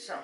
上